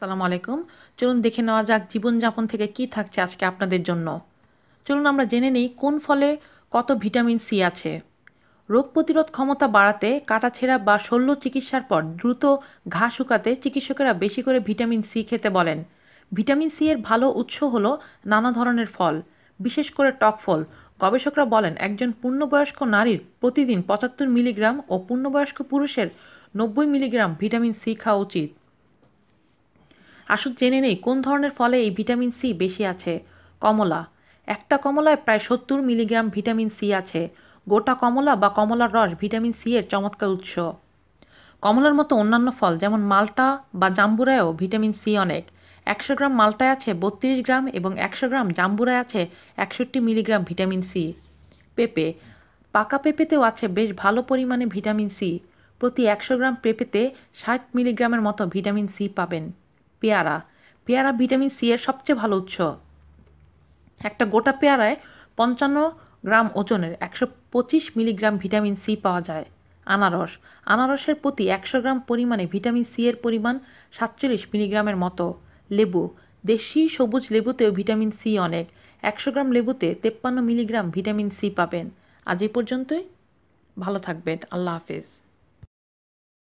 আসসালামু আলাইকুম। চলুন দেখে নেওয়া যাক জীবনযাপন থেকে কি থাকছে আজকে আপনাদের জন্য। চলুন আমরা জেনে নিই কোন ফলে কত ভিটামিন সি আছে। রোগ প্রতিরোধ ক্ষমতা বাড়াতে কাটাছেঁড়া বা শল্য চিকিৎসার পর দ্রুত ঘা শুকাতে চিকিৎসকেরা বেশি করে ভিটামিন সি খেতে বলেন। ভিটামিন সি এর ভালো উৎস হলো নানা ধরনের ফল, বিশেষ করে টক ফল। গবেষকরা বলেন, একজন পূর্ণবয়স্ক নারীর প্রতিদিন পঁচাত্তর মিলিগ্রাম ও পূর্ণবয়স্ক পুরুষের নব্বই মিলিগ্রাম ভিটামিন সি খাওয়া উচিত। আসুক জেনে নেই কোন ধরনের ফলে এই ভিটামিন সি বেশি আছে। কমলা, একটা কমলায় প্রায় সত্তর মিলিগ্রাম ভিটামিন সি আছে। গোটা কমলা বা কমলার রস ভিটামিন সি এর চমৎকার উৎস। কমলার মতো অন্যান্য ফল যেমন মাল্টা বা জাম্বুরায়ও ভিটামিন সি অনেক। একশো গ্রাম মাল্টায় আছে বত্রিশ গ্রাম এবং একশো গ্রাম জাম্বুরায় আছে একষট্টি মিলিগ্রাম ভিটামিন সি। পেঁপে, পাকা পেঁপেতেও আছে বেশ ভালো পরিমাণে ভিটামিন সি। প্রতি একশো গ্রাম পেঁপেতে ষাট মিলিগ্রামের মতো ভিটামিন সি পাবেন। পেয়ারা। পেয়ারা ভিটামিন সি এর সবচেয়ে ভালো উৎস। একটা গোটা পেয়ারায় পঞ্চান্ন গ্রাম ওজনের একশো পঁচিশ মিলিগ্রাম ভিটামিন সি পাওয়া যায়। আনারস। আনারসের প্রতি একশো গ্রাম পরিমাণে ভিটামিন সি এর পরিমাণ সাতচল্লিশ মিলিগ্রামের মতো। লেবু। দেশি সবুজ লেবুতেও ভিটামিন সি অনেক। একশো গ্রাম লেবুতে তেপ্পান্ন মিলিগ্রাম ভিটামিন সি পাবেন। আজ এই পর্যন্তই। ভালো থাকবেন। আল্লাহ হাফেজ।